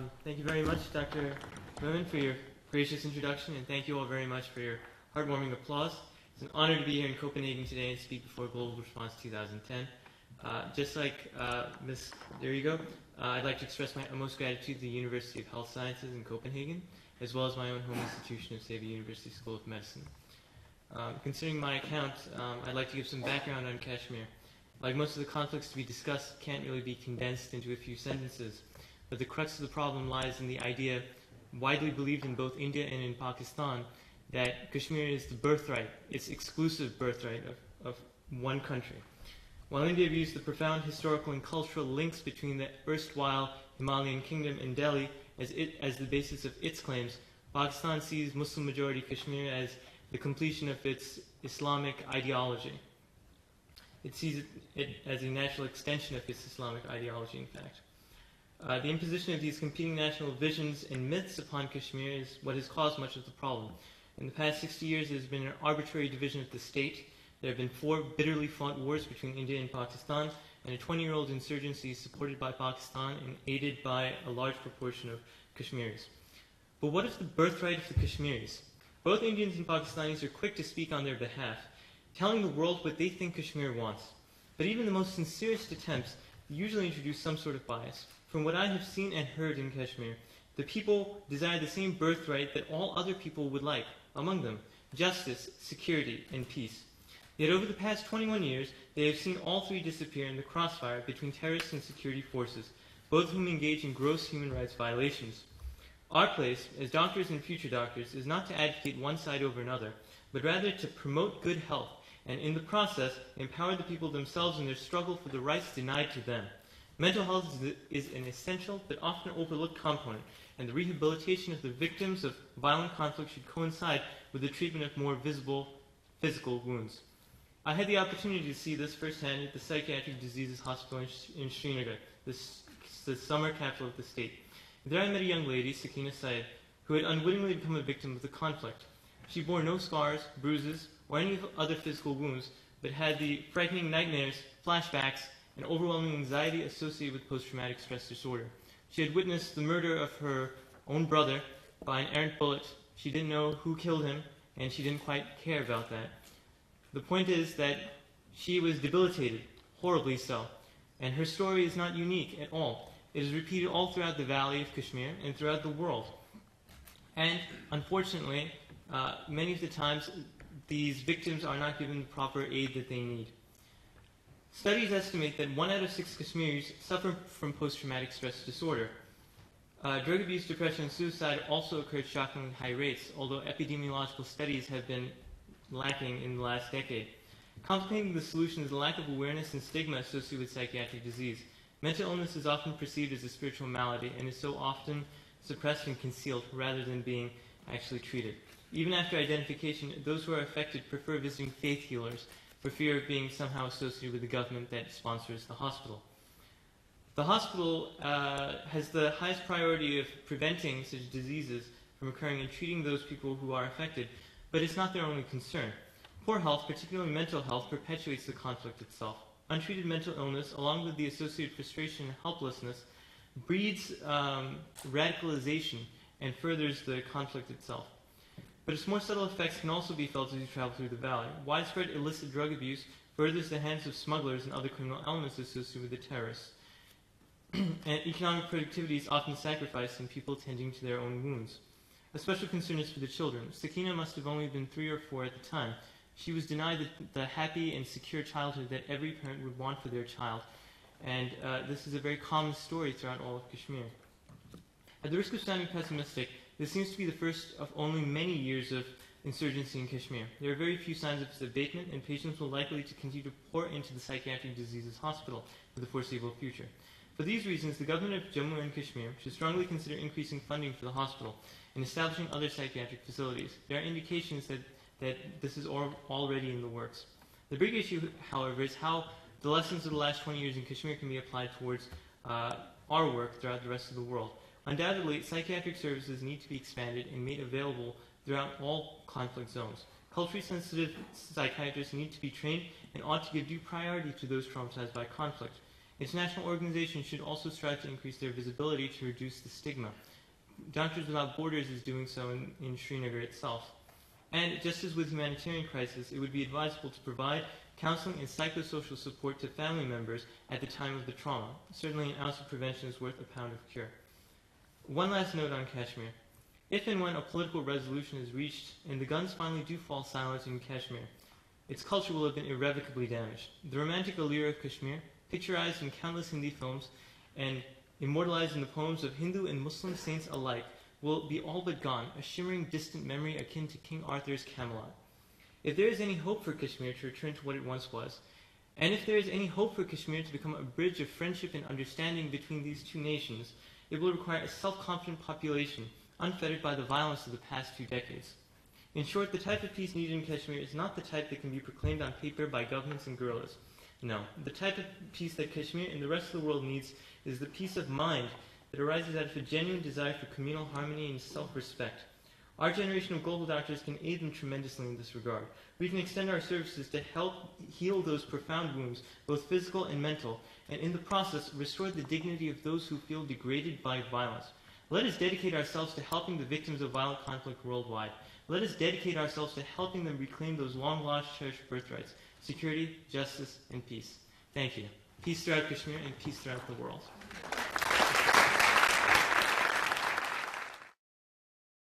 Um, thank you very much, Dr. Moon, for your gracious introduction, and thank you all very much for your heartwarming applause. It's an honor to be here in Copenhagen today and speak before Global Response 2010. Uh, just like uh, Ms. There you go, uh, I'd like to express my utmost gratitude to the University of Health Sciences in Copenhagen, as well as my own home institution of Xavier University School of Medicine. Um, considering my account, um, I'd like to give some background on Kashmir. Like most of the conflicts to be discussed can't really be condensed into a few sentences, but the crux of the problem lies in the idea, widely believed in both India and in Pakistan, that Kashmir is the birthright, its exclusive birthright of, of one country. While India views the profound historical and cultural links between the erstwhile Himalayan kingdom and Delhi as, it, as the basis of its claims, Pakistan sees Muslim majority Kashmir as the completion of its Islamic ideology. It sees it as a natural extension of its Islamic ideology, in fact. Uh, the imposition of these competing national visions and myths upon Kashmir is what has caused much of the problem. In the past 60 years, there has been an arbitrary division of the state. There have been four bitterly fought wars between India and Pakistan, and a 20 year old insurgency supported by Pakistan and aided by a large proportion of Kashmiris. But what of the birthright of the Kashmiris? Both Indians and Pakistanis are quick to speak on their behalf, telling the world what they think Kashmir wants. But even the most sincerest attempts usually introduce some sort of bias. From what I have seen and heard in Kashmir, the people desire the same birthright that all other people would like, among them justice, security, and peace. Yet over the past 21 years, they have seen all three disappear in the crossfire between terrorists and security forces, both of whom engage in gross human rights violations. Our place, as doctors and future doctors, is not to advocate one side over another, but rather to promote good health and in the process empower the people themselves in their struggle for the rights denied to them. Mental health is, an essential but often overlooked component, and the rehabilitation of the victims of violent conflict should coincide with the treatment of more visible physical wounds. I had the opportunity to see this firsthand at the Psychiatric Diseases Hospital in, Srinagar, the, the summer capital of the state. There I met a young lady, Sakina Said, who had unwittingly become a victim of the conflict. She bore no scars, bruises, or any other physical wounds, but had the frightening nightmares, flashbacks, and overwhelming anxiety associated with post-traumatic stress disorder. She had witnessed the murder of her own brother by an errant bullet. She didn't know who killed him, and she didn't quite care about that. The point is that she was debilitated, horribly so, and her story is not unique at all. It is repeated all throughout the valley of Kashmir and throughout the world. And unfortunately, uh, many of the times these victims are not given the proper aid that they need. Studies estimate that one out of six Kashmiris suffer from post-traumatic stress disorder. Uh, drug abuse, depression, and suicide also occur at shockingly high rates, although epidemiological studies have been lacking in the last decade. Complicating the solution is the lack of awareness and stigma associated with psychiatric disease. Mental illness is often perceived as a spiritual malady and is so often suppressed and concealed rather than being actually treated. Even after identification, those who are affected prefer visiting faith healers for fear of being somehow associated with the government that sponsors the hospital. The hospital uh, has the highest priority of preventing such diseases from occurring and treating those people who are affected, but it's not their only concern. Poor health, particularly mental health, perpetuates the conflict itself. Untreated mental illness, along with the associated frustration and helplessness, breeds um, radicalization and furthers the conflict itself. But its more subtle effects can also be felt as you travel through the valley. Widespread illicit drug abuse furthers the hands of smugglers and other criminal elements associated with the terrorists. and economic productivity is often sacrificed in people tending to their own wounds. A special concern is for the children. Sakina must have only been three or four at the time. She was denied the, the happy and secure childhood that every parent would want for their child. And uh, this is a very common story throughout all of Kashmir. At the risk of sounding pessimistic, this seems to be the first of only many years of insurgency in Kashmir. There are very few signs of its abatement, and patients will likely to continue to pour into the psychiatric diseases hospital for the foreseeable future. For these reasons, the government of Jammu and Kashmir should strongly consider increasing funding for the hospital and establishing other psychiatric facilities. There are indications that, that this is already in the works. The big issue, however, is how the lessons of the last 20 years in Kashmir can be applied towards uh, our work throughout the rest of the world. Undoubtedly, psychiatric services need to be expanded and made available throughout all conflict zones. Culturally sensitive psychiatrists need to be trained and ought to give due priority to those traumatized by conflict. International organizations should also strive to increase their visibility to reduce the stigma. Doctors Without Borders is doing so in, in Srinagar itself. And just as with humanitarian crisis, it would be advisable to provide counseling and psychosocial support to family members at the time of the trauma. Certainly, an ounce of prevention is worth a pound of cure. One last note on Kashmir. If and when a political resolution is reached and the guns finally do fall silent in Kashmir, its culture will have been irrevocably damaged. The romantic allure of Kashmir, picturized in countless Hindi films and immortalized in the poems of Hindu and Muslim saints alike, will be all but gone, a shimmering distant memory akin to King Arthur's Camelot. If there is any hope for Kashmir to return to what it once was, and if there is any hope for Kashmir to become a bridge of friendship and understanding between these two nations, it will require a self-confident population unfettered by the violence of the past two decades. In short, the type of peace needed in Kashmir is not the type that can be proclaimed on paper by governments and guerrillas. No, the type of peace that Kashmir and the rest of the world needs is the peace of mind that arises out of a genuine desire for communal harmony and self-respect. Our generation of global doctors can aid them tremendously in this regard. We can extend our services to help heal those profound wounds, both physical and mental, and in the process restore the dignity of those who feel degraded by violence. Let us dedicate ourselves to helping the victims of violent conflict worldwide. Let us dedicate ourselves to helping them reclaim those long lost cherished birthrights security, justice, and peace. Thank you. Peace throughout Kashmir and peace throughout the world.